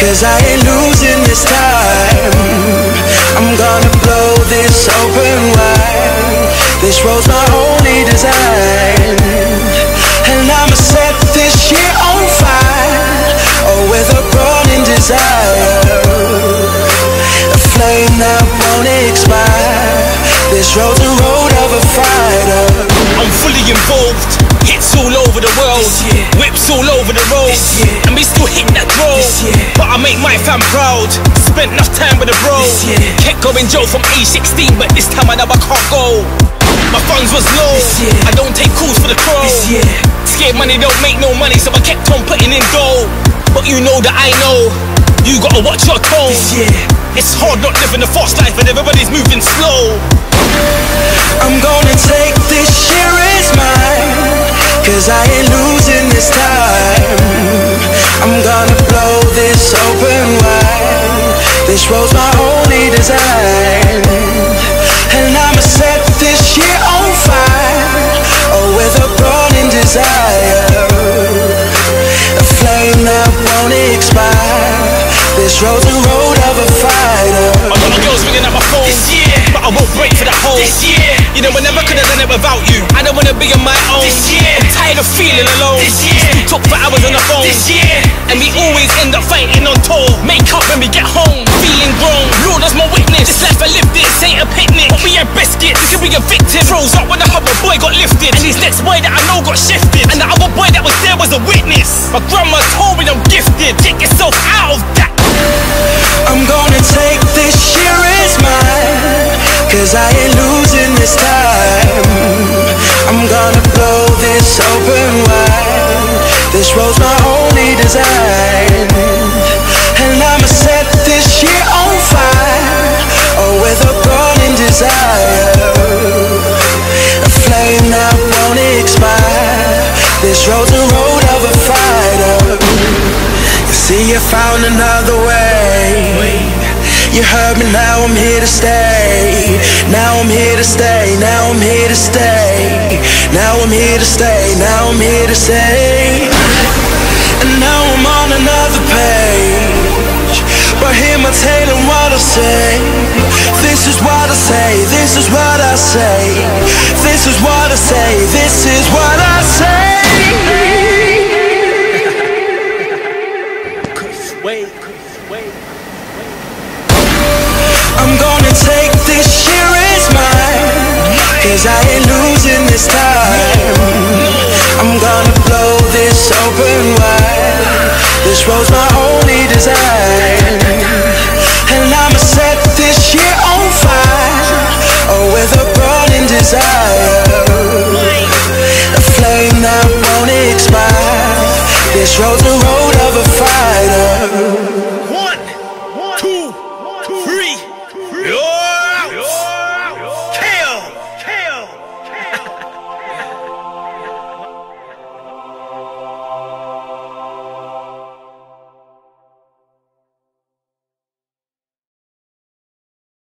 Cause I ain't losing this time. I'm gonna blow this open wide. This road's my only design. And I'ma set this shit on fire. Oh, with a burning desire. A flame that won't expire. This road's a road of a fighter. All over the world, whips all over the road, and we still hit that road. But I make my fam proud. Spent enough time with the bro. Kept going Joe from age 16, but this time I know I can't go. My funds was low. I don't take calls for the crow. Scared money don't make no money, so I kept on putting in dough. But you know that I know. You gotta watch your tone. It's hard not living a fast life and everybody's moving slow. I'm gonna take this shit as mine. Cause I ain't losing this time. I'm gonna blow this open wide. This road's my only design. And I'ma set this shit on fire. Oh, with a burning desire. A flame that won't expire. This road's a road of a fighter. A lot of girls ringing at my phone. This year. But I won't break for that hole. This year. You know, I never could it without you. I don't wanna be on my own. This year. I'm tired of feeling alone. This year. We talk for hours on the phone. This year. And we always end up fighting on tour. Make up when we get home. Feeling grown. Lord as my witness. This life I lived this ain't a picnic. But we had biscuits. We could be a victim. Froze up when the other boy got lifted. And this next boy that I know got shifted. And the other boy that was there was a witness. My grandma told me I'm gifted. Take yourself out of that. I'm gonna take this shit as mine. Cause I Road's a road of a fighter. You see, you found another way. You heard me, now I'm here to stay. Now I'm here to stay. Now I'm here to stay. Now I'm here to stay. Now I'm here to stay. And now I'm on another page. But hear my tale and what I say. This is what I say. This is what I say. This is what I say. This Cause I ain't losing this time. I'm gonna blow this open wide. This road's my only design. And I'ma set this shit on fire. Oh, with a burning desire. A flame that won't expire. This road's the road of a